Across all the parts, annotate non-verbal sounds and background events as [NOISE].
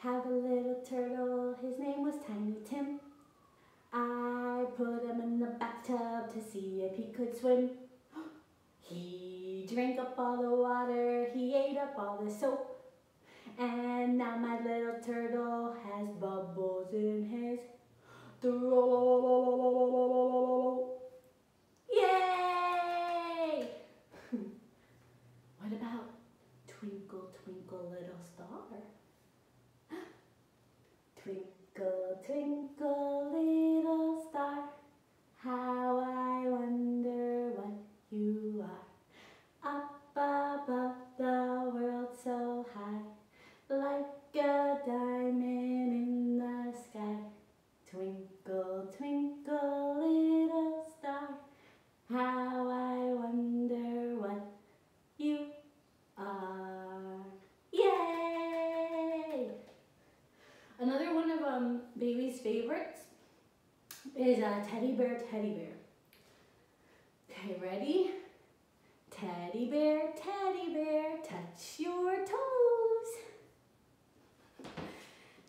have a little turtle, his name was Tiny Tim. I put him in the bathtub to see if he could swim. [GASPS] He drank up all the water, he ate up all the soap. And now my little turtle has bubbles in his [GASPS] throat. Yay! [LAUGHS] what about Twinkle, Twinkle, Little Star? Twinkle, twinkle, little star, how I wonder what you are. Up above the world so high, like a diamond in the sky. Twinkle, twinkle, little star, how I wonder what you are. Yay! Another one of um, favorites is uh, Teddy Bear, Teddy Bear. Okay, ready? Teddy bear, teddy bear, touch your toes.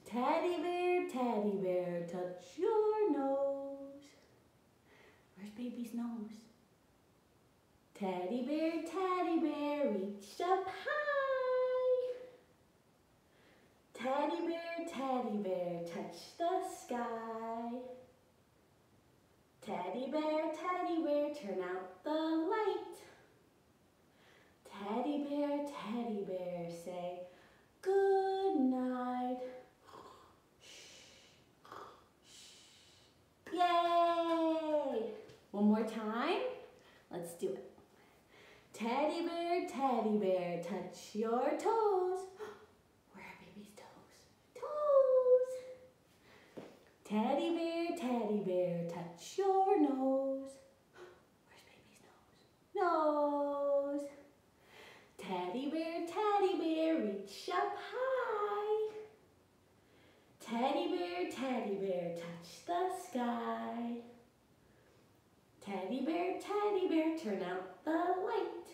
Teddy bear, teddy bear, touch your nose. Where's baby's nose? Teddy bear, teddy bear, reach up high. Teddy bear, teddy bear, touch the sky. Teddy bear, teddy bear, turn out the light. Teddy bear, teddy bear, say good night. Yay! One more time. Let's do it. Teddy bear, teddy bear, touch your toes. Where are baby's toes? Toes. Teddy bear, teddy bear, touch your nose. Where's baby's nose? Nose. Teddy bear, teddy bear, reach up high. Teddy bear, teddy bear, touch the sky. Teddy bear, teddy bear, turn out the light.